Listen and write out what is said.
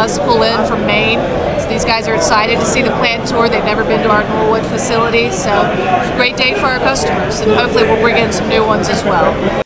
bus pull in from Maine. So these guys are excited to see the plant tour. They've never been to our Norwood facility, so great day for our customers, and hopefully we'll bring in some new ones as well.